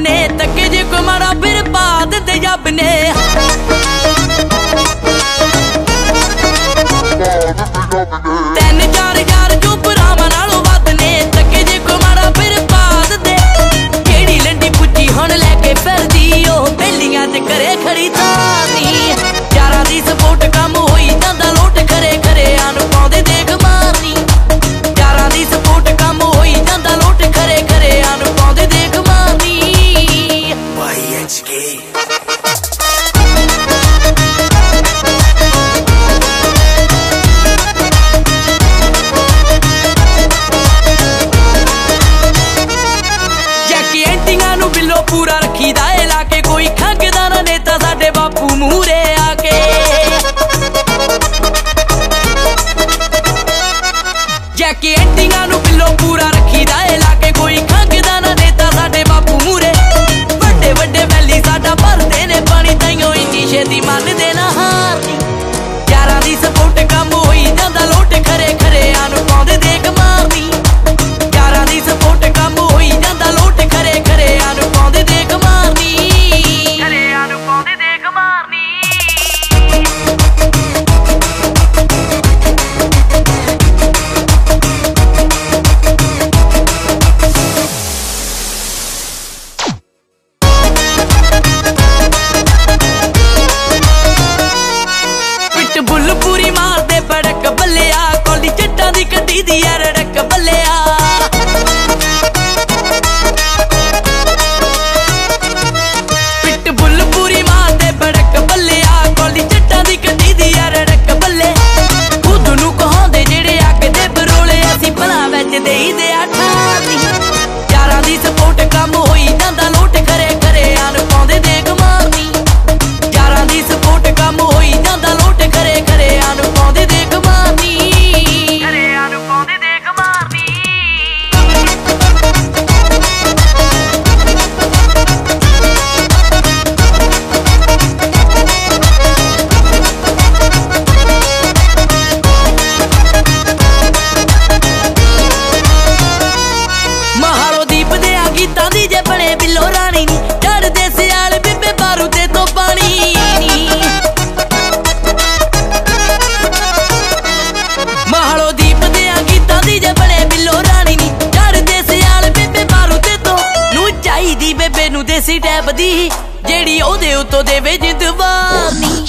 ਨੇ ਤੱਕੇ ਜੇ ਕੋ ਮਾਰਾ ਫਿਰ ਪਾ ਦਿੰਦੇ ਜੱਬ ਨੇ। ਚਾਰ ਯਾਰ ਜੋ ਨਾਲੋਂ ਵੱਧ ਨੇ, ਤੱਕੇ ਜੇ ਕੋ ਮਾਰਾ ਫਿਰ ਪਾ ਦਿੰਦੇ ਕਿਹੜੀ ਲੰਡੀ ਪੁੱਜੀ ਹੁਣ ਲੈ ਕੇ ਫਿਰਦੀ ਉਹ ਪਹਿਲੀਆਂ ਤੇ ਕਰੇ ਖੜੀ ਤਾਂ। Chiqui. Jackie, entiendan un pilo pura, aquí da el. de Dimané. ਬੱਲਿਆ ਕੋਲੀ ਜੱਟਾਂ ਦੀ ਕੱਢੀ ਦੀ ਐ ਰੜਕ ਬਾਬੇ ਨੂੰ ਦੇਸੀ ਟੈਪ ਦੀ ਜਿਹੜੀ ਉਹਦੇ ਉੱਤੋਂ ਦੇਵੇ ਜਿੰਦ ਵਾਰਨੀ